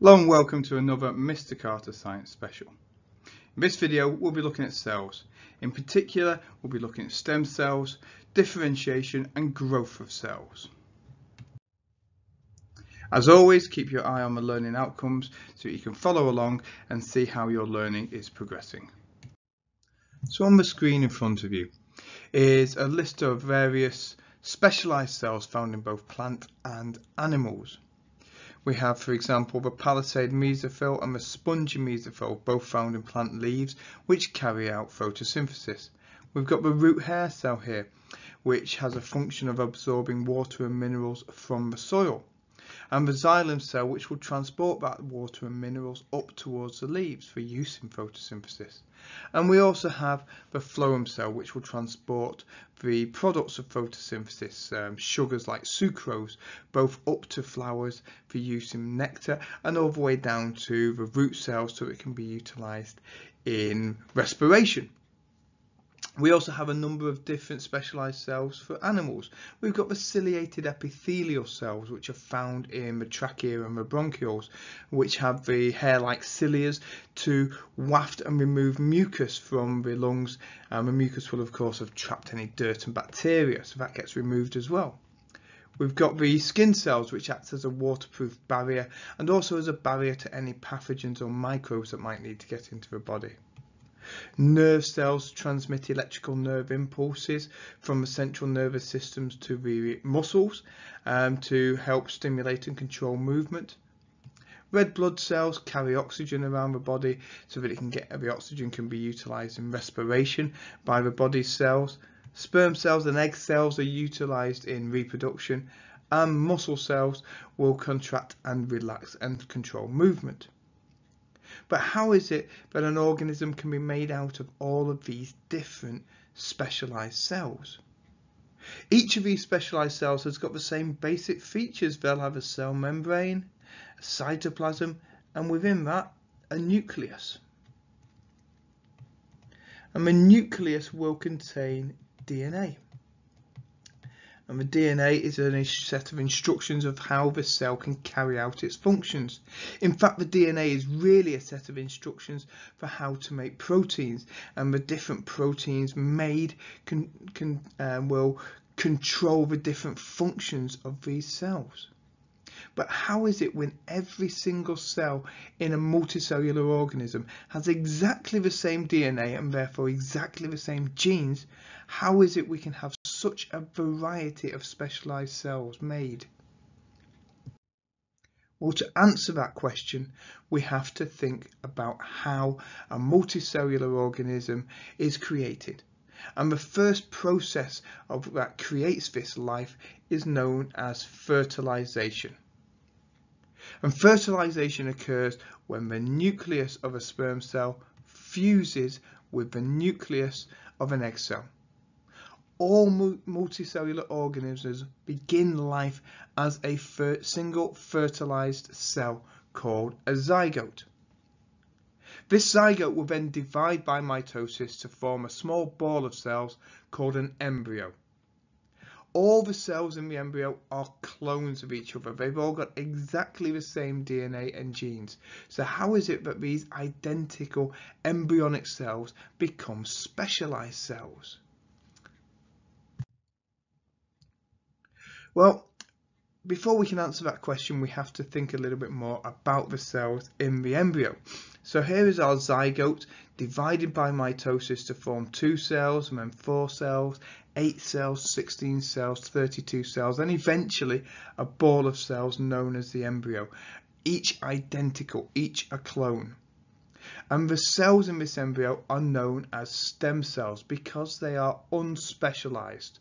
Hello and welcome to another Mr Carter Science Special. In this video we'll be looking at cells. In particular we'll be looking at stem cells, differentiation and growth of cells. As always keep your eye on the learning outcomes so you can follow along and see how your learning is progressing. So on the screen in front of you is a list of various specialised cells found in both plant and animals. We have, for example, the palisade mesophyll and the spongy mesophyll, both found in plant leaves, which carry out photosynthesis. We've got the root hair cell here, which has a function of absorbing water and minerals from the soil and the xylem cell which will transport that water and minerals up towards the leaves for use in photosynthesis. And we also have the phloem cell which will transport the products of photosynthesis, um, sugars like sucrose, both up to flowers for use in nectar and all the way down to the root cells so it can be utilised in respiration. We also have a number of different specialised cells for animals. We've got the ciliated epithelial cells which are found in the trachea and the bronchioles which have the hair-like cilias to waft and remove mucus from the lungs and the mucus will of course have trapped any dirt and bacteria so that gets removed as well. We've got the skin cells which acts as a waterproof barrier and also as a barrier to any pathogens or microbes that might need to get into the body. Nerve cells transmit electrical nerve impulses from the central nervous systems to the muscles um, to help stimulate and control movement. Red blood cells carry oxygen around the body so that it can get the oxygen can be utilized in respiration by the body's cells. Sperm cells and egg cells are utilized in reproduction and muscle cells will contract and relax and control movement. But how is it that an organism can be made out of all of these different specialised cells? Each of these specialised cells has got the same basic features. They'll have a cell membrane, a cytoplasm, and within that, a nucleus. And the nucleus will contain DNA and the DNA is a set of instructions of how the cell can carry out its functions. In fact, the DNA is really a set of instructions for how to make proteins and the different proteins made can, can um, will control the different functions of these cells. But how is it when every single cell in a multicellular organism has exactly the same DNA and therefore exactly the same genes, how is it we can have such a variety of specialised cells made? Well, to answer that question, we have to think about how a multicellular organism is created. And the first process of that creates this life is known as fertilization. And fertilization occurs when the nucleus of a sperm cell fuses with the nucleus of an egg cell all multicellular organisms begin life as a fer single fertilized cell called a zygote. This zygote will then divide by mitosis to form a small ball of cells called an embryo. All the cells in the embryo are clones of each other. They've all got exactly the same DNA and genes. So how is it that these identical embryonic cells become specialized cells? Well, before we can answer that question, we have to think a little bit more about the cells in the embryo. So here is our zygote divided by mitosis to form two cells and then four cells, eight cells, 16 cells, 32 cells, and eventually a ball of cells known as the embryo, each identical, each a clone. And the cells in this embryo are known as stem cells because they are unspecialized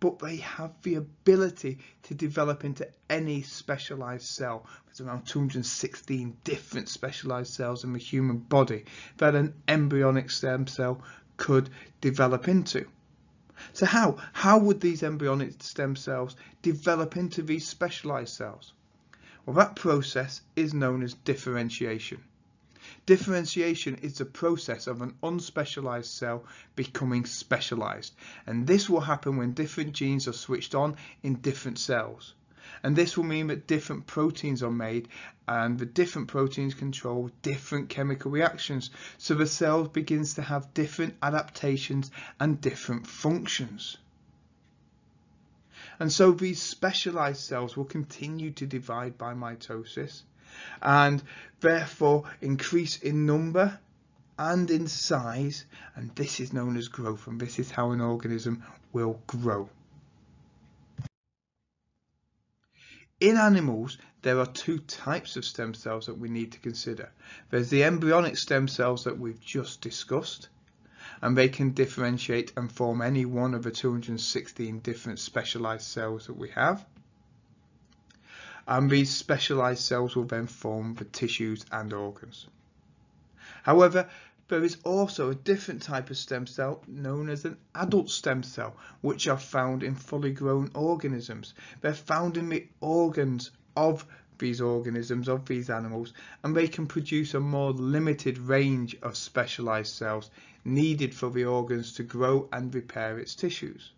but they have the ability to develop into any specialized cell. There's around 216 different specialized cells in the human body that an embryonic stem cell could develop into. So how? How would these embryonic stem cells develop into these specialized cells? Well, that process is known as differentiation. Differentiation is the process of an unspecialized cell becoming specialized, and this will happen when different genes are switched on in different cells. And this will mean that different proteins are made and the different proteins control different chemical reactions. So the cell begins to have different adaptations and different functions. And so these specialized cells will continue to divide by mitosis and therefore increase in number and in size and this is known as growth and this is how an organism will grow. In animals, there are two types of stem cells that we need to consider. There's the embryonic stem cells that we've just discussed, and they can differentiate and form any one of the 216 different specialized cells that we have. And these specialized cells will then form the tissues and organs. However, there is also a different type of stem cell known as an adult stem cell, which are found in fully grown organisms. They're found in the organs of these organisms, of these animals, and they can produce a more limited range of specialized cells needed for the organs to grow and repair its tissues.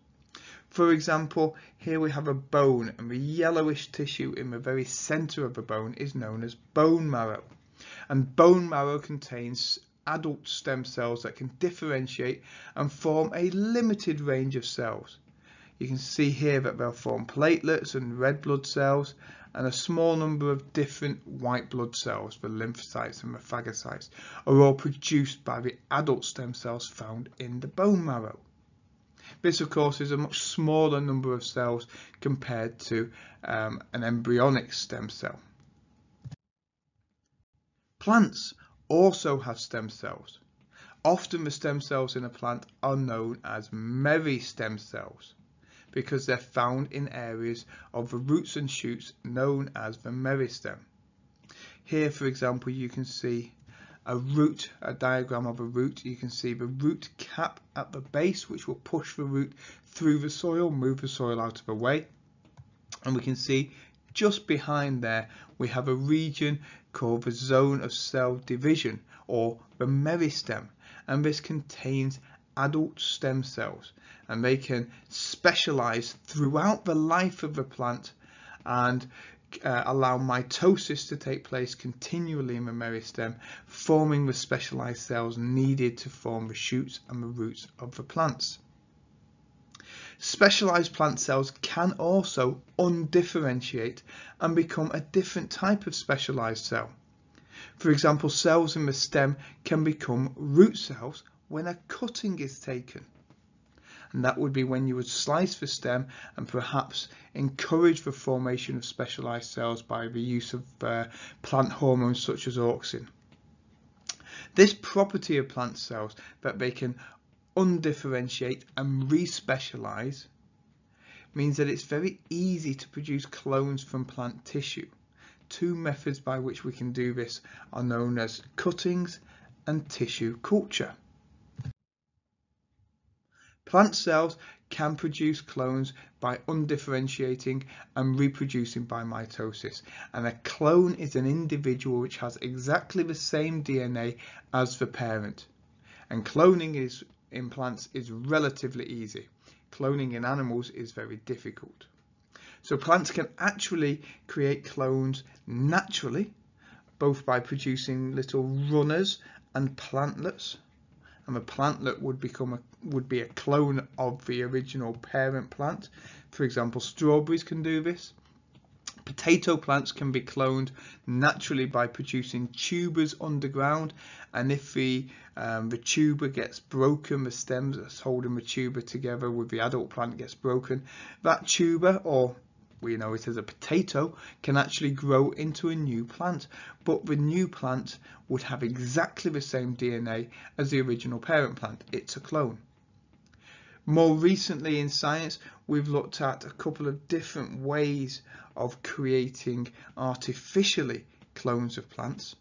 For example, here we have a bone and the yellowish tissue in the very center of the bone is known as bone marrow. And bone marrow contains adult stem cells that can differentiate and form a limited range of cells. You can see here that they'll form platelets and red blood cells and a small number of different white blood cells, the lymphocytes and the phagocytes, are all produced by the adult stem cells found in the bone marrow. This of course is a much smaller number of cells compared to um, an embryonic stem cell. Plants also have stem cells. Often the stem cells in a plant are known as meristem cells because they're found in areas of the roots and shoots known as the meristem. Here, for example, you can see a root, a diagram of a root. You can see the root cap at the base, which will push the root through the soil, move the soil out of the way. And we can see just behind there, we have a region called the zone of cell division or the meristem and this contains adult stem cells and they can specialize throughout the life of the plant and uh, allow mitosis to take place continually in the meristem, forming the specialized cells needed to form the shoots and the roots of the plants. Specialized plant cells can also undifferentiate and become a different type of specialized cell. For example, cells in the stem can become root cells when a cutting is taken. And that would be when you would slice the stem and perhaps encourage the formation of specialized cells by the use of uh, plant hormones such as auxin. This property of plant cells that they can undifferentiate and respecialize means that it's very easy to produce clones from plant tissue. Two methods by which we can do this are known as cuttings and tissue culture. Plant cells can produce clones by undifferentiating and reproducing by mitosis and a clone is an individual which has exactly the same DNA as the parent and cloning is in plants is relatively easy. Cloning in animals is very difficult. So plants can actually create clones naturally, both by producing little runners and plantlets. And the plantlet would become a, would be a clone of the original parent plant. For example, strawberries can do this. Potato plants can be cloned naturally by producing tubers underground and if the, um, the tuber gets broken, the stems that's holding the tuber together with the adult plant gets broken, that tuber or we know it as a potato can actually grow into a new plant but the new plant would have exactly the same DNA as the original parent plant it's a clone more recently in science, we've looked at a couple of different ways of creating artificially clones of plants.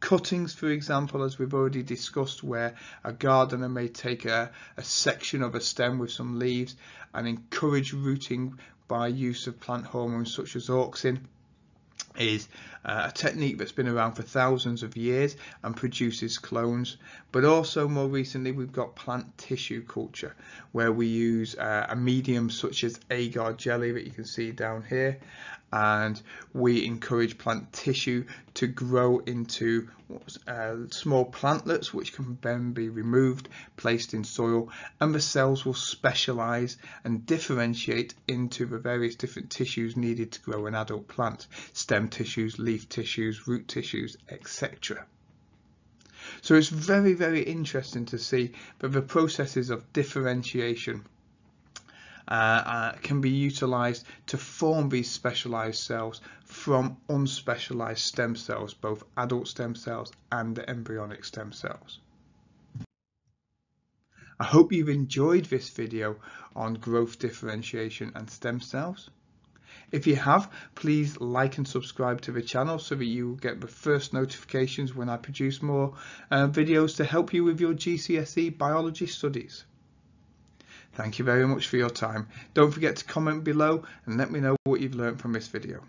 Cuttings, for example, as we've already discussed, where a gardener may take a, a section of a stem with some leaves and encourage rooting by use of plant hormones such as auxin. Is uh, a technique that's been around for thousands of years and produces clones. But also more recently we've got plant tissue culture where we use uh, a medium such as agar jelly that you can see down here. And we encourage plant tissue to grow into uh, small plantlets which can then be removed placed in soil and the cells will specialize and differentiate into the various different tissues needed to grow an adult plant stem tissues leaf tissues root tissues etc so it's very very interesting to see that the processes of differentiation uh, uh, can be utilized to form these specialized cells from unspecialized stem cells, both adult stem cells and embryonic stem cells. I hope you've enjoyed this video on growth differentiation and stem cells. If you have, please like and subscribe to the channel so that you get the first notifications when I produce more uh, videos to help you with your GCSE biology studies. Thank you very much for your time. Don't forget to comment below and let me know what you've learned from this video.